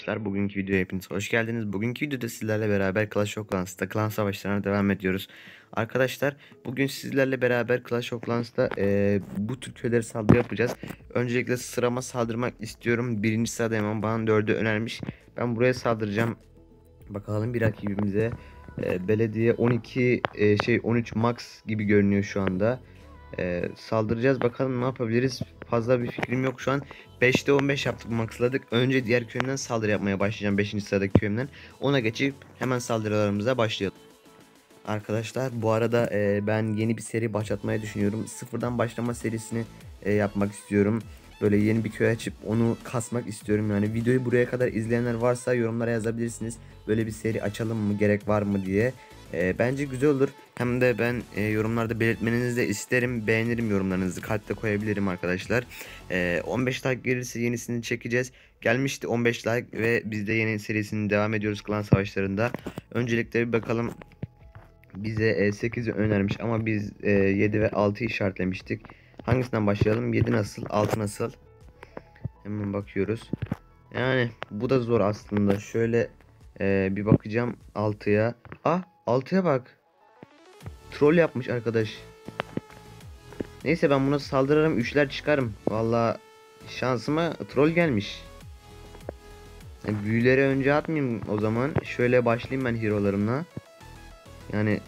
arkadaşlar. Bugünkü videoya hepiniz hoş geldiniz. Bugünkü videoda sizlerle beraber Clash of Clans'ta klan savaşlarına devam ediyoruz. Arkadaşlar bugün sizlerle beraber Clash of Clans'ta e, bu tür köyleri saldırı yapacağız. Öncelikle sırama saldırmak istiyorum. Birinci sırada hemen bana dördü önermiş. Ben buraya saldıracağım. Bakalım bir rakibimize. E, belediye 12 e, şey 13 max gibi görünüyor şu anda. E, saldıracağız bakalım ne yapabiliriz. Fazla bir fikrim yok şu an. 5'te 15 yaptık maxladık. Önce diğer köyümden saldırı yapmaya başlayacağım 5. sıradaki köyümden. Ona geçip hemen saldırılarımıza başlayalım. Arkadaşlar bu arada e, ben yeni bir seri başlatmayı düşünüyorum. Sıfırdan başlama serisini e, yapmak istiyorum. Böyle yeni bir köy açıp onu kasmak istiyorum. Yani videoyu buraya kadar izleyenler varsa yorumlara yazabilirsiniz. Böyle bir seri açalım mı gerek var mı diye. E, bence güzel olur. Hem de ben e, yorumlarda belirtmenizi de isterim. Beğenirim yorumlarınızı. Kalpte koyabilirim arkadaşlar. E, 15 like gelirse yenisini çekeceğiz. Gelmişti 15 like ve biz de yeni serisini devam ediyoruz klan savaşlarında. Öncelikle bir bakalım bize e, 8'i önermiş ama biz e, 7 ve 6 işaretlemiştik. Hangisinden başlayalım? 7 nasıl? 6 nasıl? Hemen bakıyoruz. Yani bu da zor aslında. Şöyle e, bir bakacağım 6'ya. Ah 6'ya bak. Troll yapmış arkadaş. Neyse ben buna saldırırım. Üçler çıkarım. Valla şansıma troll gelmiş. Yani büyüleri önce atmayayım o zaman. Şöyle başlayayım ben hero'larımla. Yani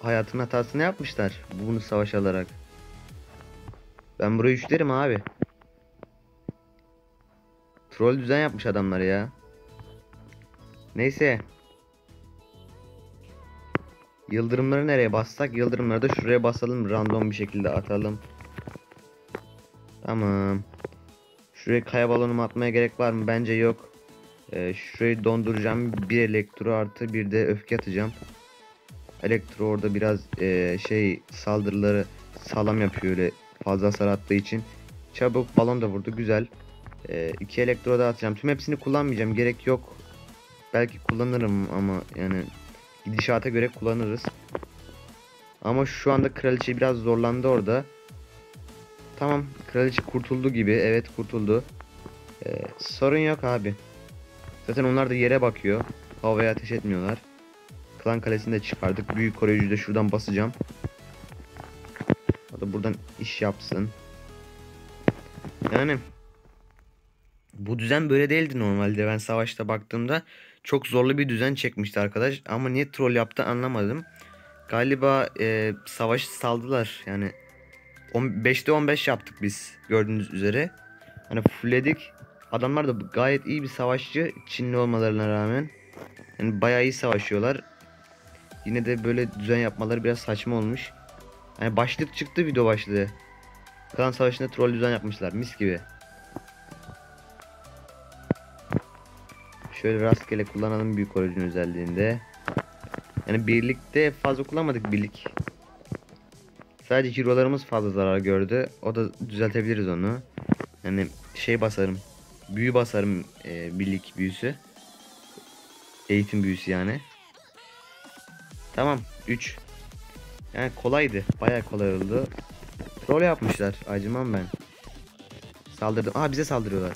hayatın hatasını yapmışlar. Bunu savaş alarak. Ben burayı üçlerim abi. Troll düzen yapmış adamlar ya. Neyse. Yıldırımları nereye bassak? Yıldırımları da şuraya basalım. Random bir şekilde atalım. Tamam. Şuraya kaya balonumu atmaya gerek var mı? Bence yok. Ee, şurayı donduracağım. Bir elektro artı bir de öfke atacağım. Elektro orada biraz e, şey saldırıları sağlam yapıyor öyle fazla hasar attığı için. Çabuk balon da vurdu güzel. E, iki elektro da atacağım. Tüm hepsini kullanmayacağım. Gerek yok. Belki kullanırım ama yani gidişata göre kullanırız. Ama şu anda kraliçe biraz zorlandı orada. Tamam kraliçe kurtuldu gibi. Evet kurtuldu. Ee, sorun yok abi. Zaten onlar da yere bakıyor. Havaya ateş etmiyorlar. Klan kalesini de çıkardık. Büyük koruyucuyu da şuradan basacağım. O da buradan iş yapsın. Yani bu düzen böyle değildi normalde. Ben savaşta baktığımda çok zorlu bir düzen çekmişti arkadaş. Ama niye troll yaptı anlamadım. Galiba e, savaşı saldılar. Yani 5'te 15 yaptık biz gördüğünüz üzere. Hani fullledik. Adamlar da gayet iyi bir savaşçı Çinli olmalarına rağmen. Yani bayağı iyi savaşıyorlar. Yine de böyle düzen yapmaları biraz saçma olmuş. Yani başlık çıktı video başlığı. Klan savaşında troll düzen yapmışlar mis gibi. Şöyle rastgele kullanalım büyük orucun özelliğinde. Yani birlikte fazla kullanmadık birlik. Sadece hero'larımız fazla zarar gördü. O da düzeltebiliriz onu. Yani şey basarım. Büyü basarım e, birlik büyüsü. Eğitim büyüsü yani. Tamam 3. Yani kolaydı. Bayağı kolay oldu. Troll yapmışlar. Acımam ben. Saldırdım. Aa bize saldırıyorlar.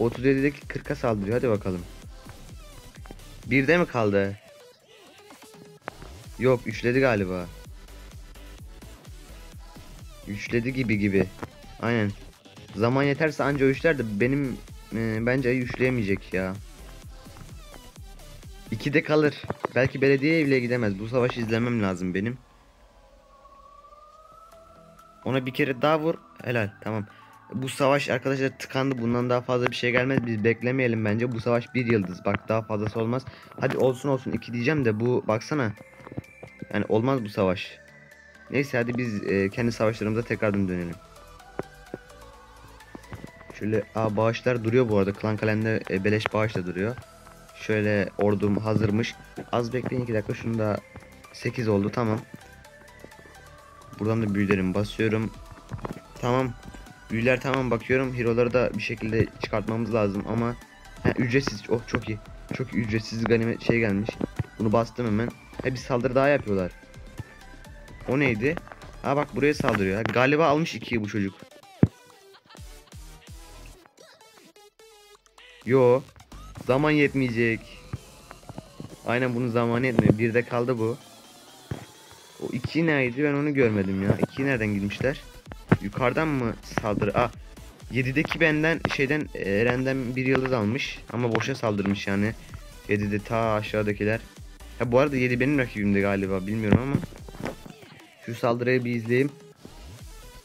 37'deki 40'a saldırıyor. Hadi bakalım. Birde mi kaldı? Yok üçledi galiba. Üçledi gibi gibi. Aynen. Zaman yeterse anca üçler de benim e, bence üçleyemeyecek ya. 2'de kalır. Belki belediye bile gidemez. Bu savaşı izlemem lazım benim. Ona bir kere daha vur. Helal. Tamam. Bu savaş arkadaşlar tıkandı. Bundan daha fazla bir şey gelmez. Biz beklemeyelim bence. Bu savaş bir yıldız. Bak daha fazlası olmaz. Hadi olsun olsun. 2 diyeceğim de bu baksana. Yani olmaz bu savaş. Neyse hadi biz e, kendi savaşlarımıza tekrardan dönelim. Şöyle aa, bağışlar duruyor bu arada. Klan kalemde e, beleş bağış duruyor. Şöyle ordum hazırmış. Az bekleyin 2 dakika. Şunu da 8 oldu. Tamam. Buradan da büyülerimi basıyorum. Tamam. Büyüler tamam bakıyorum. Hero'ları da bir şekilde çıkartmamız lazım ama he, ücretsiz. Oh çok iyi. Çok iyi, ücretsiz ganimet şey gelmiş. Bunu bastım hemen. He bir saldırı daha yapıyorlar. O neydi? Ha bak buraya saldırıyor. Ha, galiba almış 2'yi bu çocuk. Yo. Zaman yetmeyecek. Aynen bunun zamanı yetmiyor. Bir de kaldı bu. O iki neydi ben onu görmedim ya. İki nereden gitmişler? Yukarıdan mı saldırı? Ah. 7'deki benden şeyden Eren'den bir yıldız almış. Ama boşa saldırmış yani. 7'de ta aşağıdakiler. Ha bu arada 7 benim rakibimdi galiba bilmiyorum ama. Şu saldırıyı bir izleyeyim.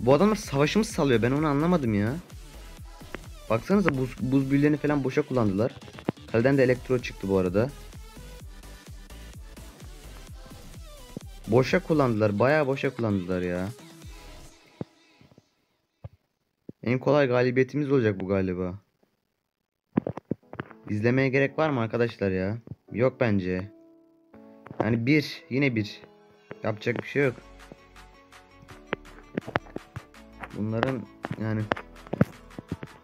Bu adamlar savaşımız salıyor ben onu anlamadım ya. Baksanıza buz, buz büyülerini falan boşa kullandılar. Kaleden de elektro çıktı bu arada. Boşa kullandılar. Bayağı boşa kullandılar ya. En kolay galibiyetimiz olacak bu galiba. İzlemeye gerek var mı arkadaşlar ya? Yok bence. Yani bir. Yine bir. Yapacak bir şey yok. Bunların yani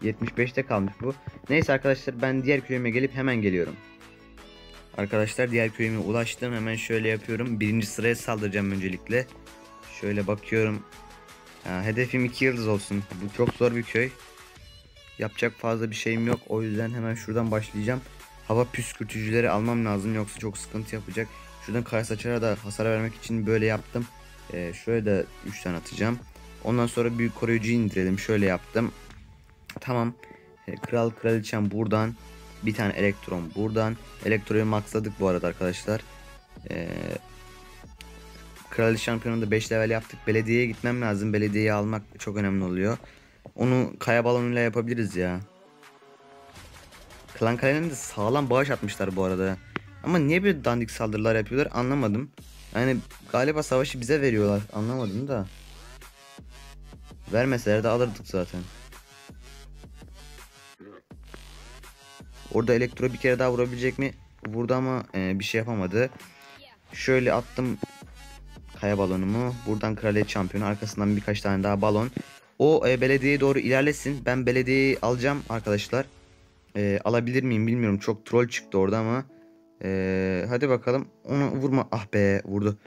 75'te kalmış bu. Neyse arkadaşlar ben diğer köyüme gelip hemen geliyorum. Arkadaşlar diğer köyüme ulaştım. Hemen şöyle yapıyorum. Birinci sıraya saldıracağım öncelikle. Şöyle bakıyorum. Ha, hedefim 2 yıldız olsun. Bu çok zor bir köy. Yapacak fazla bir şeyim yok. O yüzden hemen şuradan başlayacağım. Hava püskürtücüleri almam lazım yoksa çok sıkıntı yapacak. Şuradan kara saçara da hasar vermek için böyle yaptım. Ee, şöyle de 3 tane atacağım. Ondan sonra büyük koruyucuyu indirelim. Şöyle yaptım. Tamam. Ee, Kral kraliçem buradan. Bir tane elektron buradan. Elektroyu maxladık bu arada arkadaşlar. Ee, Kraliçe şampiyonunda 5 level yaptık. Belediyeye gitmem lazım. Belediyeyi almak çok önemli oluyor. Onu kaya balonuyla yapabiliriz ya. Klan kalenin de sağlam bağış atmışlar bu arada. Ama niye bir dandik saldırılar yapıyorlar anlamadım. Yani galiba savaşı bize veriyorlar. Anlamadım da. Vermeseler de alırdık zaten. Orada elektro bir kere daha vurabilecek mi? Vurdu ama e, bir şey yapamadı. Şöyle attım kaya balonumu. Buradan kraliyet şampiyonu arkasından birkaç tane daha balon. O e, belediyeye doğru ilerlesin. Ben belediyeyi alacağım arkadaşlar. E, alabilir miyim bilmiyorum. Çok troll çıktı orada ama. E, hadi bakalım. Onu vurma. Ah be vurdu.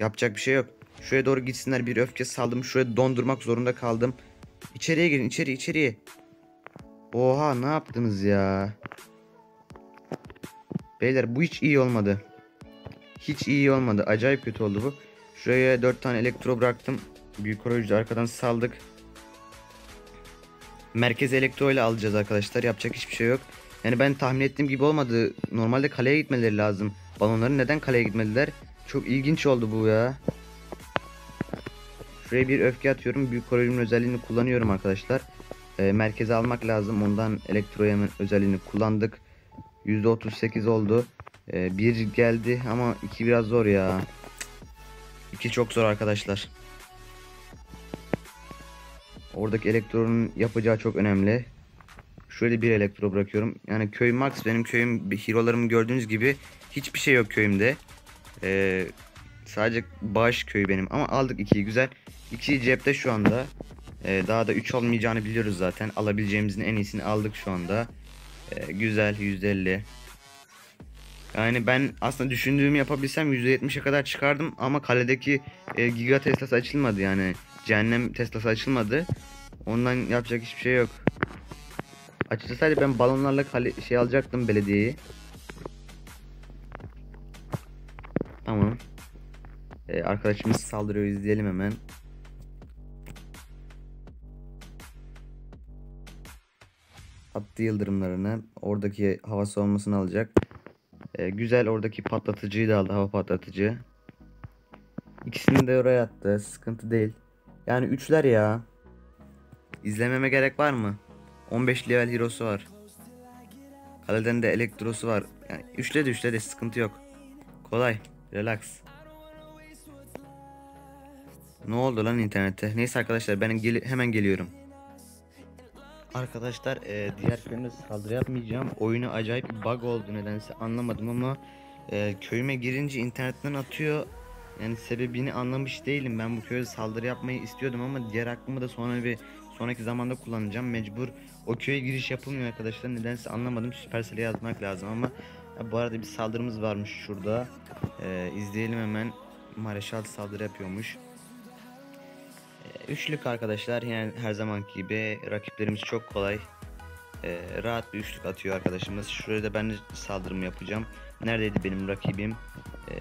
Yapacak bir şey yok. Şuraya doğru gitsinler. Bir öfke saldım. Şuraya dondurmak zorunda kaldım. İçeriye girin. içeri içeriye. Oha ne yaptınız ya? Beyler bu hiç iyi olmadı. Hiç iyi olmadı. Acayip kötü oldu bu. Şuraya 4 tane elektro bıraktım. Büyük koruyucu arkadan saldık. Merkez elektro ile alacağız arkadaşlar. Yapacak hiçbir şey yok. Yani ben tahmin ettiğim gibi olmadı. Normalde kaleye gitmeleri lazım. Balonların neden kaleye gitmediler? Çok ilginç oldu bu ya. Şuraya bir öfke atıyorum. Büyük koruyucunun özelliğini kullanıyorum arkadaşlar. E, merkeze almak lazım. Ondan elektroya özelliğini kullandık. %38 oldu. E, bir geldi ama iki biraz zor ya. İki çok zor arkadaşlar. Oradaki elektronun yapacağı çok önemli. Şöyle bir elektro bırakıyorum. Yani köy max benim köyüm hero'larımı gördüğünüz gibi hiçbir şey yok köyümde. Ee, sadece bağış köyü benim ama aldık ikiyi güzel. İki cepte şu anda. Ee, daha da 3 olmayacağını biliyoruz zaten. Alabileceğimizin en iyisini aldık şu anda. Ee, güzel %50. Yani ben aslında düşündüğümü yapabilsem %70'e kadar çıkardım ama kaledeki e, Giga Tesla'sı açılmadı yani. Cehennem Tesla'sı açılmadı. Ondan yapacak hiçbir şey yok. Açılsaydı ben balonlarla kale şey alacaktım belediyeyi. Tamam. Ee, arkadaşımız saldırıyor izleyelim hemen. Attı yıldırımlarını. Oradaki hava savunmasını alacak. Ee, güzel oradaki patlatıcıyı da aldı hava patlatıcı. İkisini de oraya attı. Sıkıntı değil. Yani üçler ya. İzlememe gerek var mı? 15 level hero'su var. Kaleden de elektrosu var. Yani üçle de üçle de sıkıntı yok. Kolay. Relax. Ne oldu lan internette? Neyse arkadaşlar ben gel hemen geliyorum. Arkadaşlar e, diğer köyümde saldırı yapmayacağım. Oyunu acayip bir bug oldu nedense anlamadım ama e, köyüme girince internetten atıyor. Yani sebebini anlamış değilim. Ben bu köye saldırı yapmayı istiyordum ama diğer aklımı da sonra bir sonraki zamanda kullanacağım. Mecbur o köye giriş yapılmıyor arkadaşlar. Nedense anlamadım. Supercell'e yazmak lazım ama ya bu arada bir saldırımız varmış şurada. E, izleyelim hemen. Mareşal saldırı yapıyormuş. Üçlük arkadaşlar yani her zamanki gibi rakiplerimiz çok kolay. Ee, rahat bir üçlük atıyor arkadaşımız. Şuraya da ben de saldırımı yapacağım. Neredeydi benim rakibim? Ee,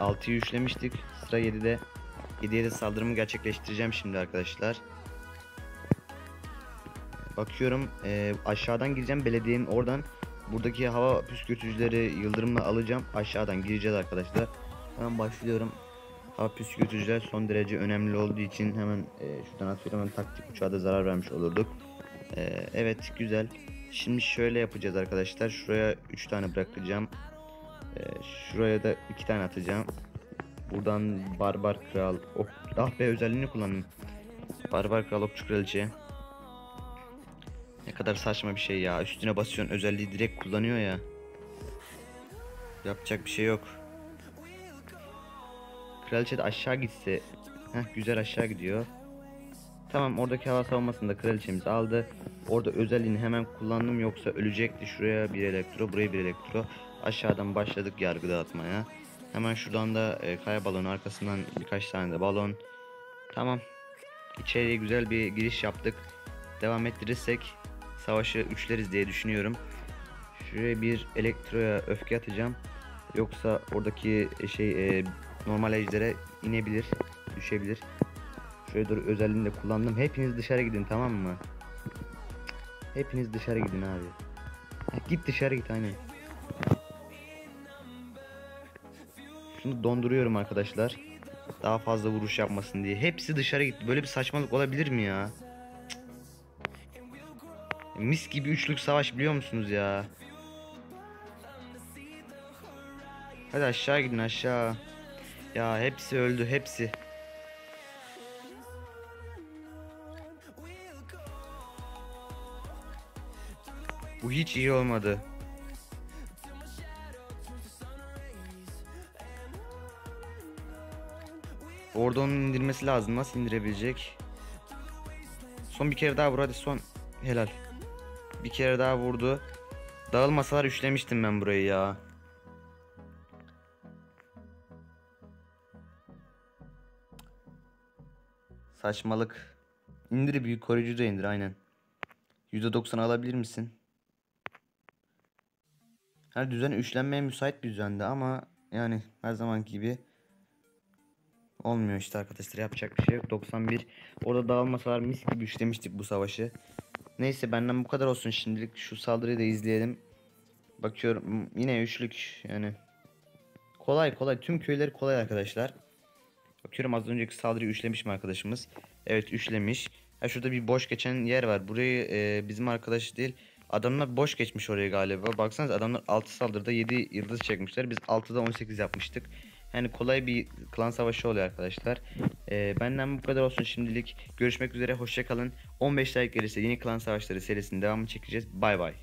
6'yı üçlemiştik. Sıra 7'de. 7'ye de saldırımı gerçekleştireceğim şimdi arkadaşlar. Bakıyorum ee, aşağıdan gireceğim belediyenin oradan. Buradaki hava püskürtücüleri yıldırımla alacağım. Aşağıdan gireceğiz arkadaşlar. Hemen başlıyorum. Hava püskürtücüler son derece önemli olduğu için hemen e, şuradan atıyorum. Hemen taktik uçağa da zarar vermiş olurduk. E, evet güzel. Şimdi şöyle yapacağız arkadaşlar. Şuraya 3 tane bırakacağım. E, şuraya da 2 tane atacağım. Buradan Barbar Kral. Ok, ah be özelliğini kullandım. Barbar Kral Okçu Kraliçe. Ne kadar saçma bir şey ya. Üstüne basıyorsun özelliği direkt kullanıyor ya. Yapacak bir şey yok. Kraliçe de aşağı gitse. Heh, güzel aşağı gidiyor. Tamam oradaki hava savunmasını da kraliçemiz aldı. Orada özelliğini hemen kullandım yoksa ölecekti. Şuraya bir elektro, buraya bir elektro. Aşağıdan başladık yargı dağıtmaya. Hemen şuradan da e, kaya balonu arkasından birkaç tane de balon. Tamam. İçeriye güzel bir giriş yaptık. Devam ettirirsek savaşı üçleriz diye düşünüyorum. Şuraya bir elektroya öfke atacağım. Yoksa oradaki şey e, normal ejdere inebilir, düşebilir. Şöyle doğru özelliğini de kullandım. Hepiniz dışarı gidin tamam mı? Hepiniz dışarı gidin abi. Ha, git dışarı git aynen. Şunu donduruyorum arkadaşlar. Daha fazla vuruş yapmasın diye. Hepsi dışarı gitti. Böyle bir saçmalık olabilir mi ya? Mis gibi üçlük savaş biliyor musunuz ya? Hadi aşağı gidin aşağı. Ya hepsi öldü hepsi. Bu hiç iyi olmadı. Orada onu indirmesi lazım. Nasıl indirebilecek? Son bir kere daha vur hadi son. Helal. Bir kere daha vurdu. Dağılmasalar üçlemiştim ben burayı ya. Saçmalık. İndir büyük koruyucu da indir aynen. %90 alabilir misin? Her düzen üçlenmeye müsait bir düzende ama yani her zamanki gibi olmuyor işte arkadaşlar yapacak bir şey yok. 91 orada dağılmasalar mis gibi üçlemiştik bu savaşı. Neyse benden bu kadar olsun şimdilik şu saldırıyı da izleyelim. Bakıyorum yine üçlük yani kolay kolay tüm köyleri kolay arkadaşlar. Bakıyorum az önceki saldırıyı üçlemiş mi arkadaşımız? Evet üçlemiş. Ha şurada bir boş geçen yer var. Burayı e, bizim arkadaş değil. Adamlar boş geçmiş oraya galiba. Baksanız adamlar 6 saldırıda 7 yıldız çekmişler. Biz 6'da 18 yapmıştık. Yani kolay bir klan savaşı oluyor arkadaşlar. E, benden bu kadar olsun şimdilik. Görüşmek üzere. Hoşçakalın. 15 like gelirse yeni klan savaşları serisinin devamını çekeceğiz. Bay bay.